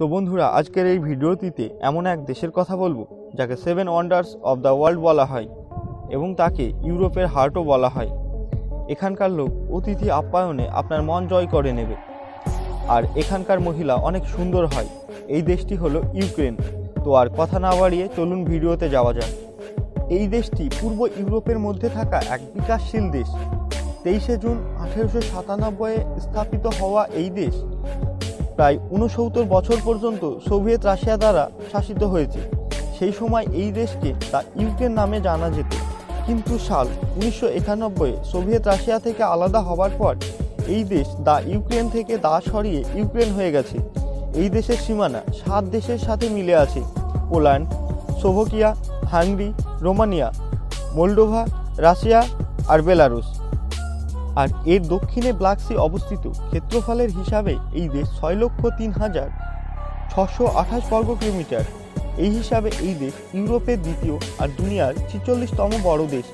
তো বন্ধুরা, আজকের এই ভিডিওটিতে এমন এক দেশের কথা বলব, যাকে seven wonders of the world বলা হয় এবং তাকে ইউরোপের হার্টও বলা হয়। এখানকার লোক অতিথি আপ্যায়নে আপনার মন জয় করে নেবে। আর এখানকার মহিলা অনেক সুন্দর হয়। এই দেশটি হলো ইউক্রেন। তো আর কথা না বাড়িয়ে চলুন ভিডিওতে যাওয়া যাক। এই দেশটি পূর্ব ইউরোপের মধ্যে থাকা এক বিকাশশীল দেশ। তেইশে জুন আঠেরোশো সাতানব্বইয়ে স্থাপিত হওয়া এই দেশ প্রায় উনসত্তর বছর পর্যন্ত সোভিয়েত রাশিয়া দ্বারা শাসিত হয়েছে। সেই সময় এই দেশকে তা ইউক্রেন নামে জানা যেত। কিন্তু সাল উনিশশো সোভিয়েত রাশিয়া থেকে আলাদা হবার পর এই দেশ দা ইউক্রেন থেকে দা সরিয়ে ইউক্রেন হয়ে গেছে। এই দেশের সীমানা সাত দেশের সাথে মিলে আছে। Poland, Slovakia, Hungary, Romania, Moldova, Russia আর বেলারুস আর এর দক্ষিণে ব্ল্যাক সি অবস্থিত। ক্ষেত্রফলের হিসাবে এই দেশ ছয় লক্ষ তিন হাজার ছশো আঠাশ বর্গ কিলোমিটার। এই হিসাবে এই দেশ ইউরোপের দ্বিতীয় আর দুনিয়ার ছিচল্লিশতম বড় দেশ।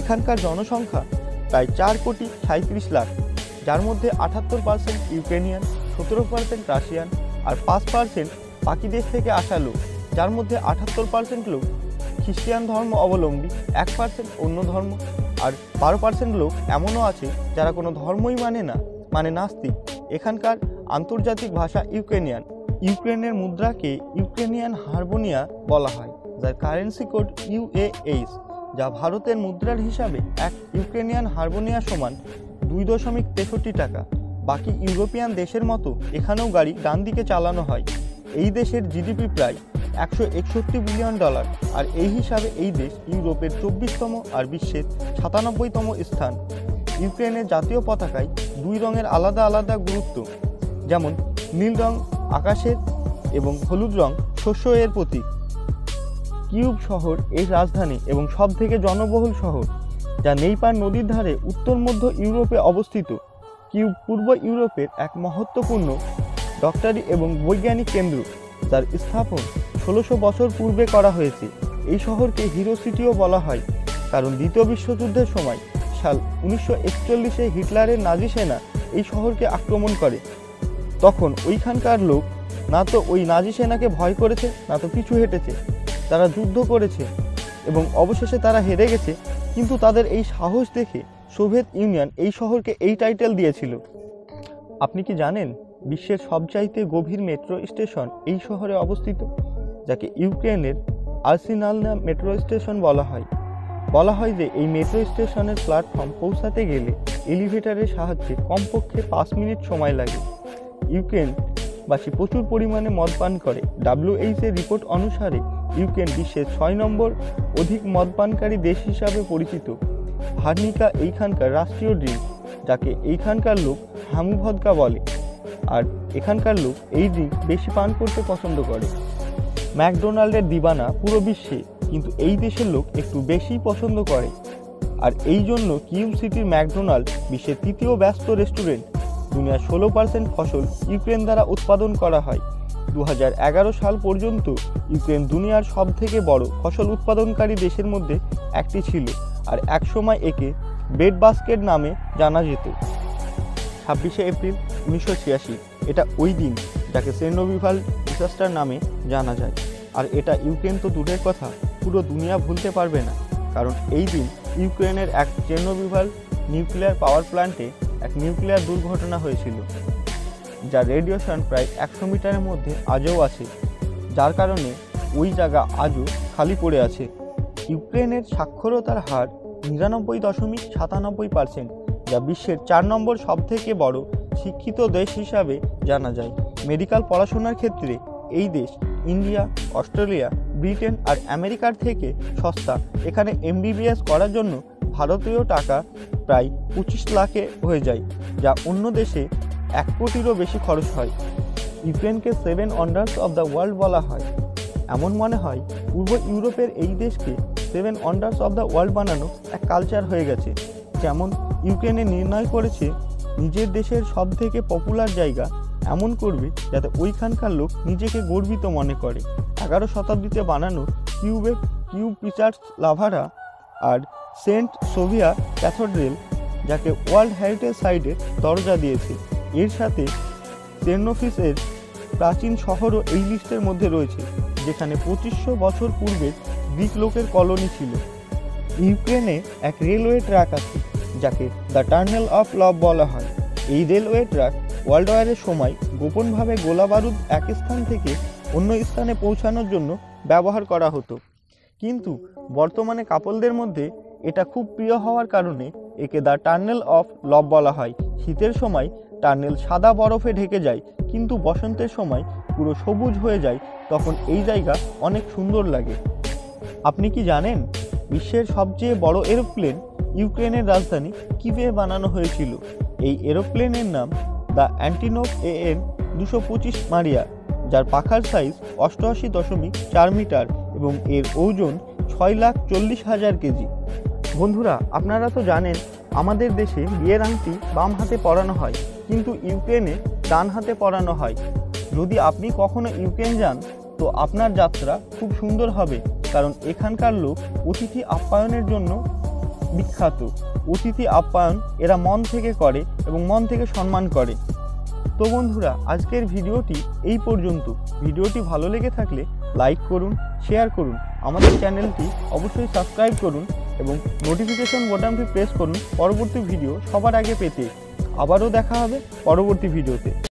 এখানকার জনসংখ্যা প্রায় চার কোটি সাঁত্রিশ লাখ, যার মধ্যে আটাত্তর পার্সেন্ট ইউক্রেনিয়ান, সতেরো পার্সেন্ট রাশিয়ান আর পাঁচ পার্সেন্ট বাকি দেশ থেকে আসা লোক, যার মধ্যে আটাত্তর পার্সেন্ট লোক খ্রিস্টান ধর্ম অবলম্বী, এক পার্সেন্ট অন্য ধর্ম আর বারো পার্সেন্ট লোক এমনও আছে যারা কোনো ধর্মই মানে না মানে নাস্তিক। এখানকার আন্তর্জাতিক ভাষা ইউক্রেনিয়ান। ইউক্রেনের মুদ্রাকে ইউক্রেনিয়ান হারবোনিয়া বলা হয়, যার কারেন্সি কোড ইউএএইচ যা ভারতের মুদ্রার হিসাবে এক ইউক্রেনিয়ান হারবোনিয়া সমান দুই দশমিক তেষট্টি টাকা। বাকি ইউরোপিয়ান দেশের মতো এখানেও গাড়ি ডান দিকে চালানো হয়। এই দেশের জিডিপি প্রায় একশো একষট্টি বিলিয়ন ডলার। আর এই হিসাবে এই দেশ ইউরোপের চব্বিশতম আর বিশ্বের সাতানব্বইতম স্থান। ইউক্রেনের জাতীয় পতাকায় দুই রঙের আলাদা আলাদা গুরুত্ব, যেমন নীল রং আকাশের এবং হলুদ রং শস্য এর প্রতীক। কিউব শহর এই রাজধানী এবং সব থেকে জনবহুল শহর, যা নেইপার নদীর ধারে উত্তর মধ্য ইউরোপে অবস্থিত। কিউব পূর্ব ইউরোপের এক মহত্বপূর্ণ, ডক্টরি এবং বৈজ্ঞানিক কেন্দ্র। যার স্থাপন ষোলোশো বছর পূর্বে করা হয়েছে। এই শহরকে হিরো সিটিও বলা হয়, কারণ দ্বিতীয় বিশ্বযুদ্ধের সময় সাল উনিশশো একচল্লিশে হিটলারের নাজি সেনা এই শহরকে আক্রমণ করে। তখন ওইখানকার লোক, না তো ওই নাজি সেনাকে ভয় করেছে, না তো পিছু হেঁটেছে। তারা যুদ্ধ করেছে এবং অবশেষে তারা হেরে গেছে, কিন্তু তাদের এই সাহস দেখে সোভিয়েত ইউনিয়ন এই শহরকে এই টাইটেল দিয়েছিল। আপনি কি জানেন বিশ্বের সবচাইতে গভীর মেট্রো স্টেশন এই শহরে অবস্থিত, যাকে ইউক্রেনের আর্সিনাল মেট্রো স্টেশন বলা হয়। বলা হয় যে এই মেট্রো স্টেশনের প্ল্যাটফর্ম পৌঁছাতে গেলে এলিভেটরের সাহায্যে কমপক্ষে পাঁচ মিনিট সময় লাগে। ইউক্রেনবাসী প্রচুর পরিমাণে মদ পান করে। ডাব্লিউএইচ এর রিপোর্ট অনুসারে ইউক্রেন বিশ্বের ছয় নম্বর অধিক মদপানকারী দেশ হিসাবে পরিচিত। ভার্নিকা এইখানকার রাষ্ট্রীয় ড্রিঙ্ক, যাকে এইখানকার লোক হামু ভদকা বলে। আর এখানকার লোক এই ড্রিঙ্ক বেশি পান করতে পছন্দ করে। ম্যাকডোনাল্ডের দিবানা পুরো বিশ্বে, কিন্তু এই দেশের লোক একটু বেশি পছন্দ করে। আর এই জন্য কিউব সিটির ম্যাকডোনাল্ড বিশ্বের তৃতীয় ব্যস্ত রেস্টুরেন্ট। দুনিয়ার ষোলো পার্সেন্ট ফসল ইউক্রেন দ্বারা উৎপাদন করা হয়। দু হাজার এগারো সাল পর্যন্ত ইউক্রেন দুনিয়ার সব থেকে বড় ফসল উৎপাদনকারী দেশের মধ্যে একটি ছিল, আর একসময় একে বেড বাস্কেট নামে জানা যেত। ছাব্বিশে এপ্রিল উনিশশো ছিয়াশি, এটা ওই দিন যাকে সেনোভিভাল ডিসাস্টার নামে জানা যায়। আর এটা ইউক্রেন তো দূরের কথা, পুরো দুনিয়া ভুলতে পারবে না। কারণ এই দিন ইউক্রেনের এক চেনোভিভাল নিউক্লিয়ার পাওয়ার প্ল্যান্টে এক নিউক্লিয়ার দুর্ঘটনা হয়েছিল যার রেডিয়েশন প্রায় একশো মিটারের মধ্যে আজও আছে, যার কারণে ওই জায়গা আজও খালি পড়ে আছে। ইউক্রেনের সাক্ষরতার হার নিরানব্বই দশমিক সাতানব্বই পার্সেন্ট, যা বিশ্বের চার নম্বর সবথেকে বড় শিক্ষিত দেশ হিসাবে জানা যায়। মেডিকেল পড়াশোনার ক্ষেত্রে এই দেশ ইন্ডিয়া, অস্ট্রেলিয়া, ব্রিটেন আর আমেরিকার থেকে সস্তা। এখানে এমবিবিএস করার জন্য ভারতীয় টাকা প্রায় পঁচিশ লাখে হয়ে যায়, যা অন্য দেশে এক কোটিরও বেশি খরচ হয়। ইউক্রেনকে seven wonders of the world বলা হয়। এমন মনে হয়, পূর্ব ইউরোপের এই দেশকে seven wonders of the world বানানো এক কালচার হয়ে গেছে, যেমন ইউক্রেনে নির্ণয় করেছে নিজের দেশের সব থেকে পপুলার জায়গা এমন করবে যাতে ওইখানকার লোক নিজেকে গর্বিত মনে করে। এগারো শতাব্দীতে বানানো কিউবের কিউব পিচার্স লাভারা আর সেন্ট সোভিয়া ক্যাথোড্রেল, যাকে ওয়ার্ল্ড হেরিটেজ সাইটের দরজা দিয়েছে। এর সাথে চেরনোফিসের প্রাচীন শহরও এই লিস্টের মধ্যে রয়েছে, যেখানে পঁচিশশো বছর পূর্বে গ্রিক লোকের কলোনি ছিল। ইউক্রেনে এক রেলওয়ে ট্র্যাক আছে যাকে দ্য টার্নেল অফ লভ বলা হয়। এই রেলওয়ে ট্র্যাক ওয়ার্ল্ড ওয়ারের সময় গোপনভাবে গোলাবারুদ এক স্থান থেকে অন্য স্থানে পৌঁছানোর জন্য ব্যবহার করা হতো। কিন্তু বর্তমানে কাপলদের মধ্যে এটা খুব প্রিয় হওয়ার কারণে একে দ্য টার্নেল অফ লভ বলা হয়। শীতের সময় টার্নেল সাদা বরফে ঢেকে যায়, কিন্তু বসন্তের সময় পুরো সবুজ হয়ে যায়, তখন এই জায়গা অনেক সুন্দর লাগে। আপনি কি জানেন, বিশ্বের সবচেয়ে বড় এরোপ্লেন ইউক্রেনের রাজধানী কিভে বানানো হয়েছিল। এই এরোপ্লেনের নাম দ্য অ্যান্টিনোভ এ এন দুশো পঁচিশ মারিয়া, যার পাখার সাইজ অষ্টআশি দশমিক চার মিটার এবং এর ওজন ছয় লাখ চল্লিশ হাজার কেজি। বন্ধুরা, আপনারা তো জানেন, আমাদের দেশে বিয়ের আংটি বাম হাতে পরানো হয়, কিন্তু ইউক্রেনে ডান হাতে পরানো হয়। যদি আপনি কখনো ইউক্রেন যান, তো আপনার যাত্রা খুব সুন্দর হবে, কারণ এখানকার লোক অতিথি আপ্যায়নের জন্য বিখ্যাত। অতিথি আপ্যায়ন এরা মন থেকে করে এবং মন থেকে সম্মান করে। তো বন্ধুরা, আজকের ভিডিওটি এই পর্যন্ত। ভিডিওটি ভালো লেগে থাকলে লাইক করুন, শেয়ার করুন। আমাদের চ্যানেলটি অবশ্যই সাবস্ক্রাইব করুন এবং নোটিফিকেশন বোতামটি প্রেস করুন। পরবর্তী ভিডিও সবার আগে পেতে। আবারও দেখা হবে পরবর্তী ভিডিওতে।